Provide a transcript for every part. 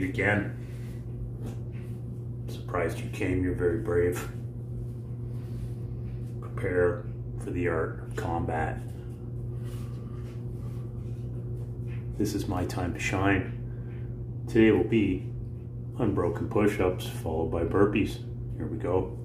meet again. Surprised you came, you're very brave. Prepare for the art of combat. This is my time to shine. Today will be unbroken push ups followed by burpees. Here we go.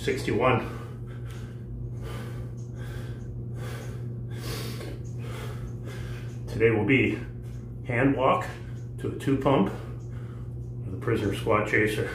Sixty-one. Today will be hand walk to a two pump a prisoner squat chaser.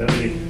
Terrible.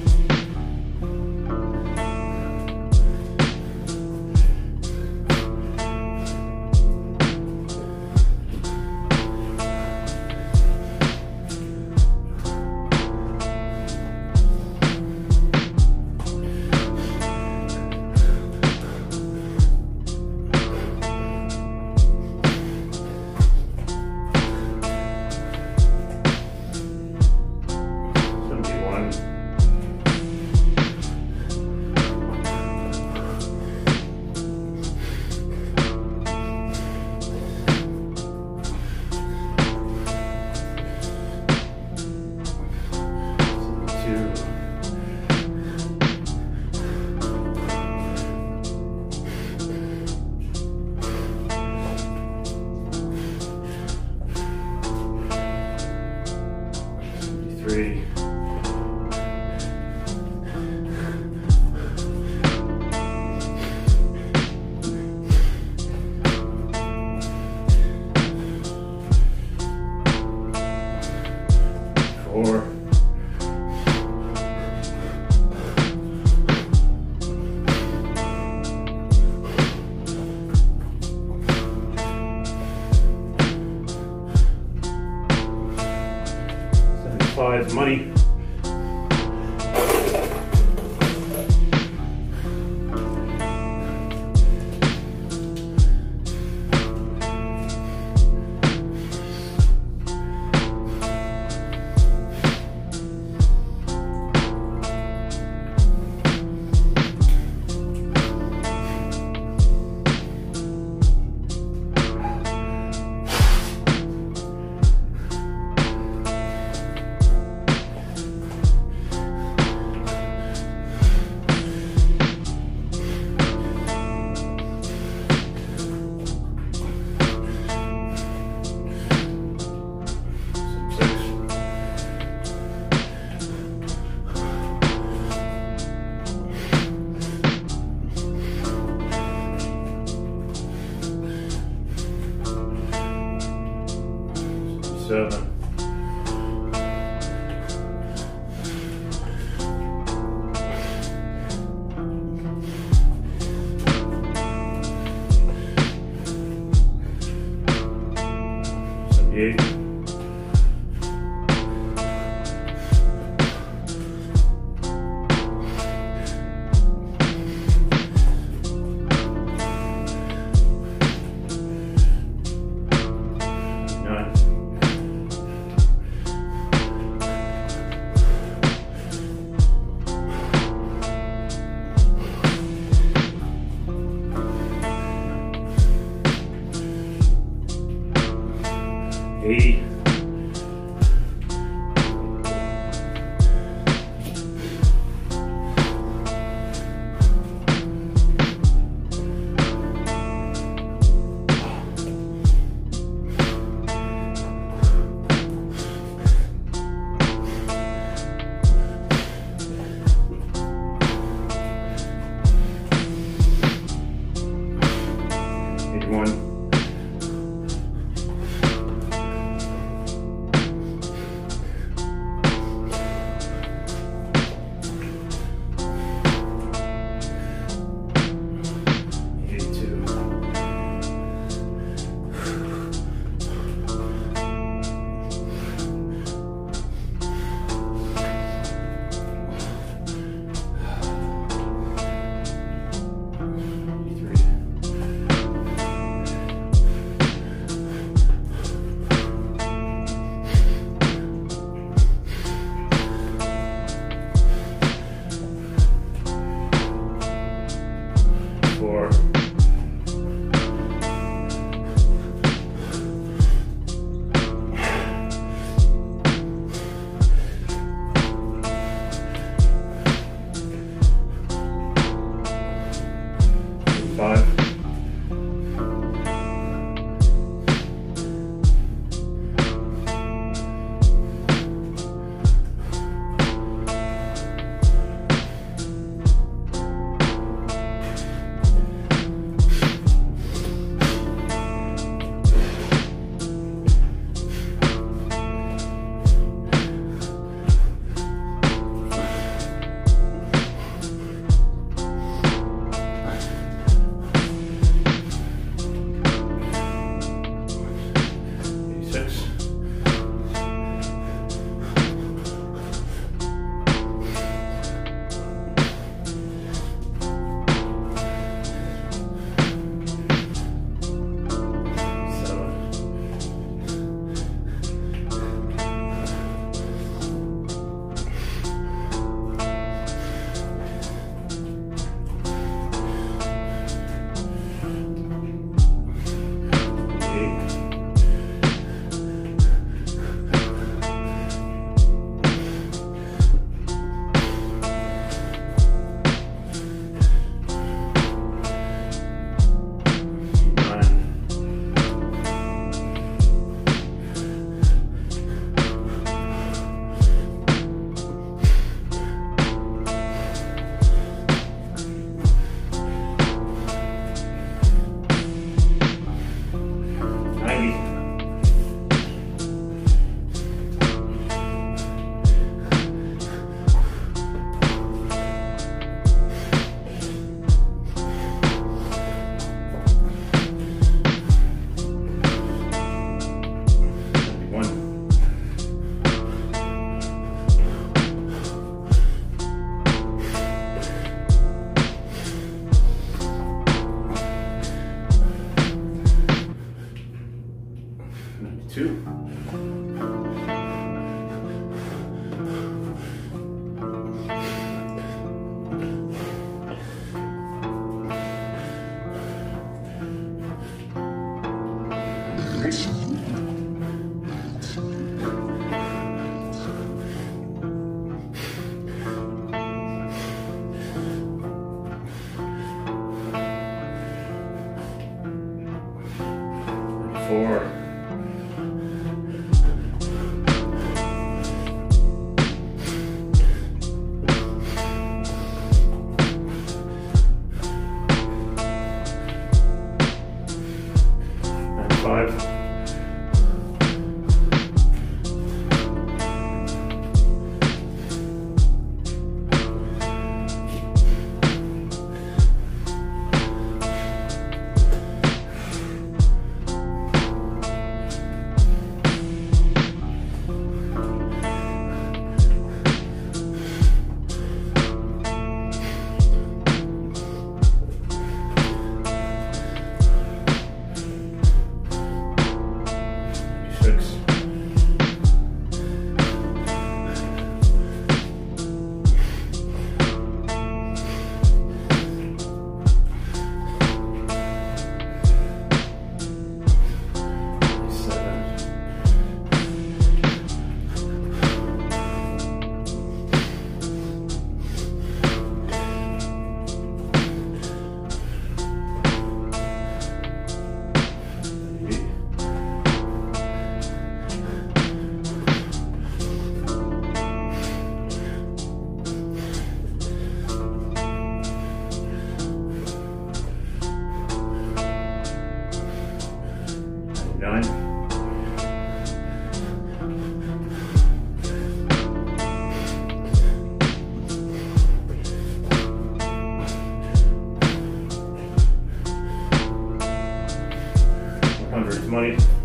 Two. Money.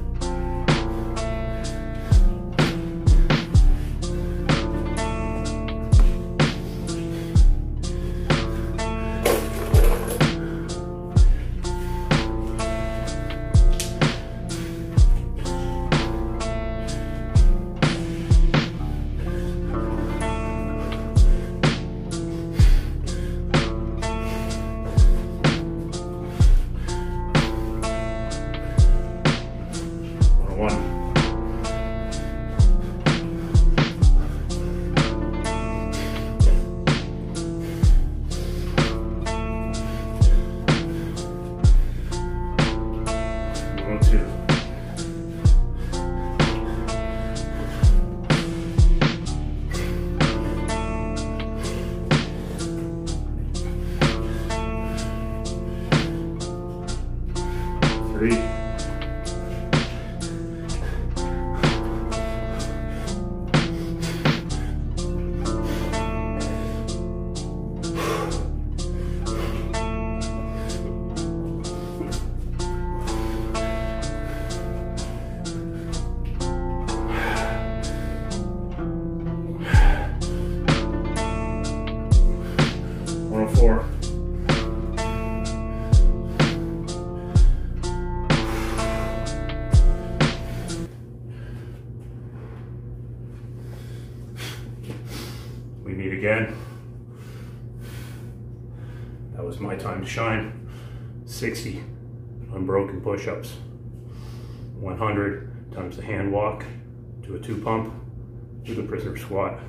To shine. 60 unbroken push-ups. 100 times the hand walk to a two pump to the prisoner squat.